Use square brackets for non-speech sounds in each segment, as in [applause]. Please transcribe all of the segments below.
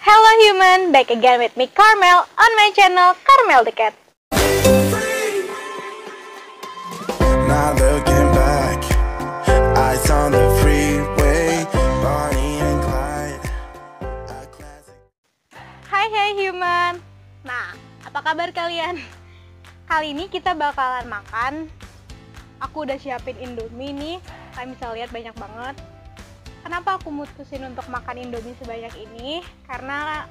Hello human, back again with me Carmel on my channel Carmel the Cat. Not looking back. Eyes on the freeway. Bonnie and Clyde. A classic. Hai hai human. Nah, apa kabar kalian? Kali ini kita bakalan makan. Aku udah siapin Indomie nih. Kalian bisa lihat banyak banget. Kenapa aku mutusin untuk makan Indomie sebanyak ini? Karena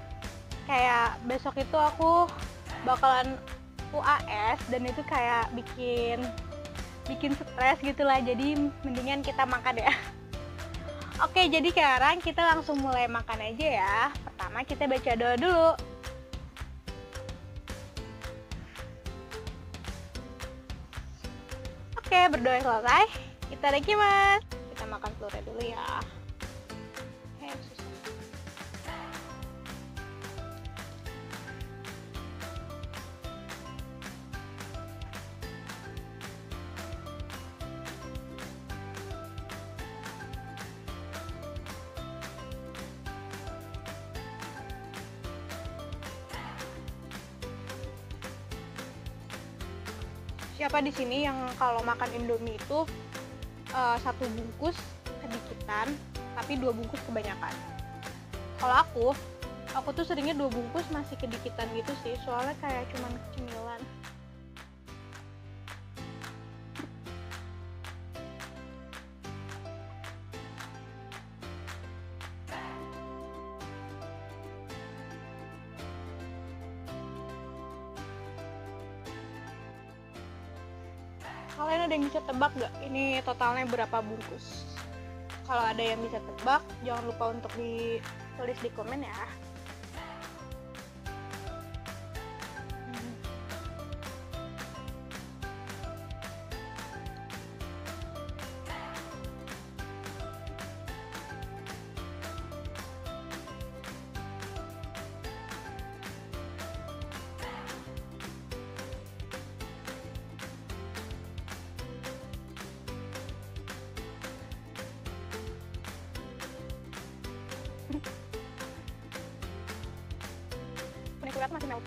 kayak besok itu aku bakalan UAS dan itu kayak bikin bikin stres gitu lah. Jadi mendingan kita makan ya. [laughs] Oke, jadi sekarang kita langsung mulai makan aja ya. Pertama kita baca doa dulu. Oke, berdoa selesai. Kita mas. Kita makan telurnya dulu ya. Siapa di sini yang kalau makan Indomie itu eh, satu bungkus sedikitan, tapi dua bungkus kebanyakan. Kalau aku, aku tuh seringnya dua bungkus masih kedikitan gitu sih, soalnya kayak cuman kecemilan. Kalian ada yang bisa tebak nggak ini totalnya berapa bungkus? Kalau ada yang bisa tebak, jangan lupa untuk ditulis di komen ya.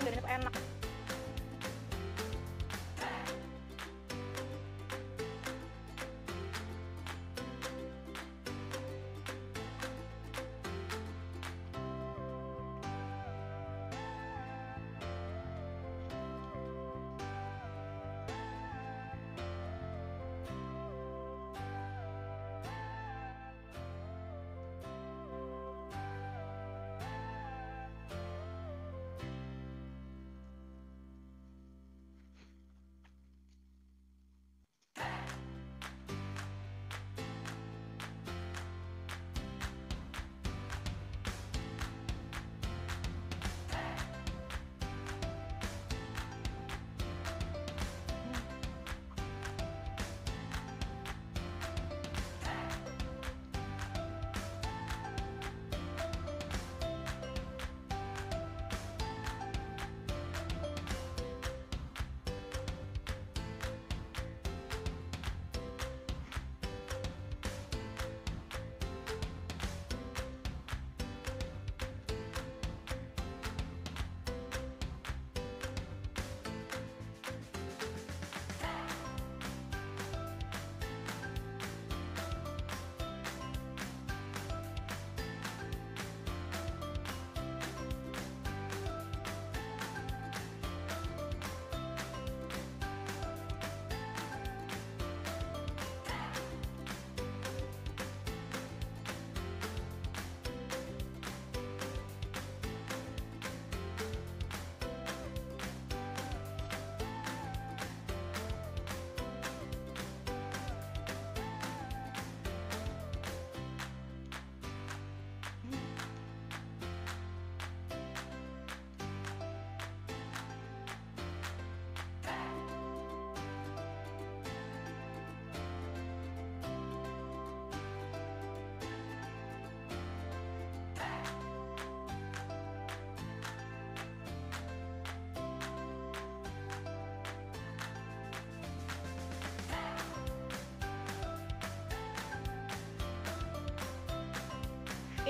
Dan enak.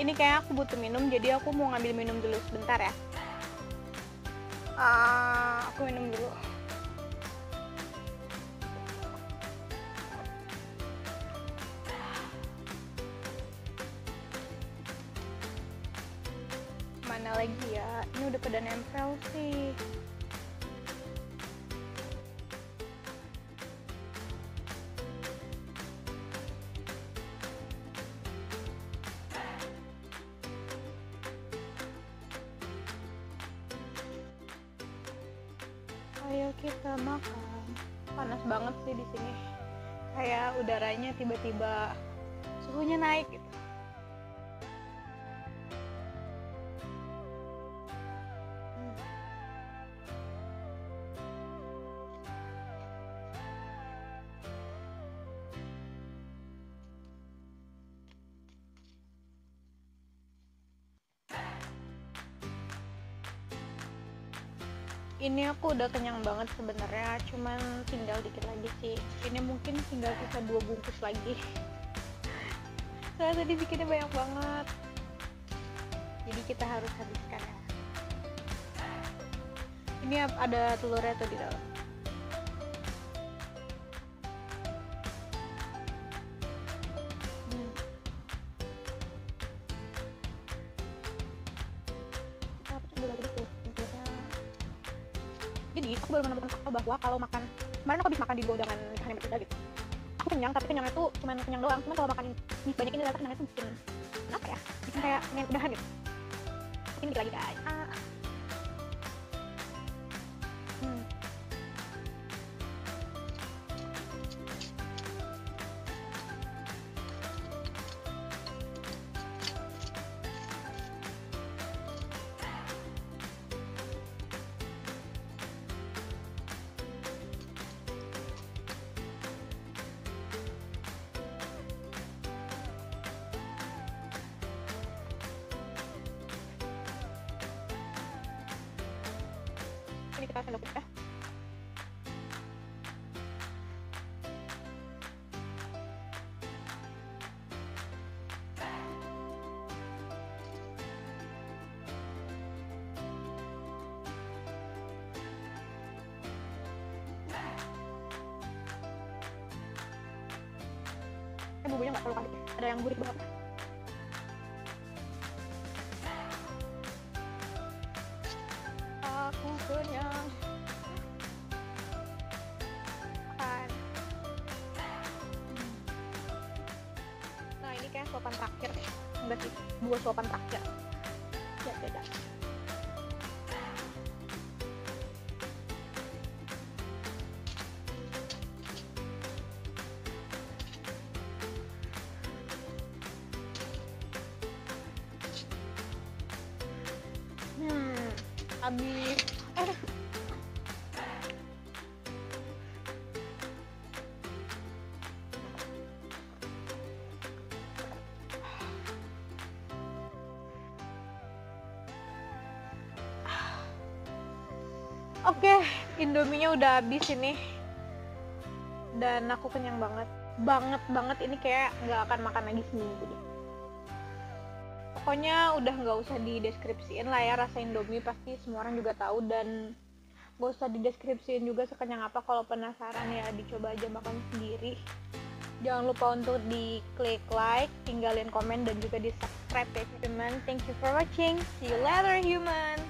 Ini kayak aku butuh minum jadi aku mau ngambil minum dulu. Sebentar ya. Ah, aku minum dulu. Mana lagi ya? Ini udah pada nempel sih ayo kita makan. Panas banget sih di sini. Kayak udaranya tiba-tiba suhunya naik gitu ini aku udah kenyang banget sebenarnya cuman tinggal dikit lagi sih. Ini mungkin tinggal sisa dua bungkus lagi. [laughs] Soalnya tadi bikinnya banyak banget. Jadi kita harus habiskan ya. Ini ada telurnya tuh di dalam jadi aku baru menemukan bahwa kalau makan kemarin aku habis makan di dengan nikahan yang berbeda gitu. Aku kenyang tapi kenyangnya tuh cuma kenyang doang. Cuma kalau makan mie banyak ini ternyata kenyangnya tuh bikin apa ya bikin kayak pengen udahan gitu. Ini dikit lagi guys kita sendok ya bumbunya nggak terlalu ada yang gurih banget enggak sih dua suapan terakhir ya beda hmm habis. Eh Oke, Indominya udah habis ini. Dan aku kenyang banget. Banget banget ini kayak nggak akan makan lagi seminggu deh. Pokoknya udah nggak usah dideskripsiin lah ya rasa Indomie pasti semua orang juga tahu dan nggak usah dideskripsiin juga sekenyang apa kalau penasaran ya dicoba aja makan sendiri. Jangan lupa untuk di klik like, tinggalin komen dan juga di subscribe ya human. Thank you for watching. See you later human.